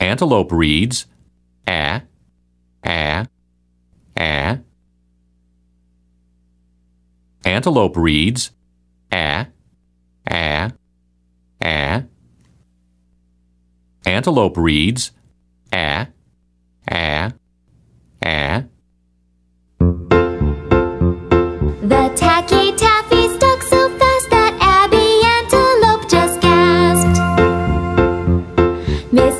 Antelope reads ah, ah, ah. Antelope reads ah, ah, ah. Antelope reads ah, ah, ah. The tacky taffy stuck so fast that Abby Antelope just gasped. Miss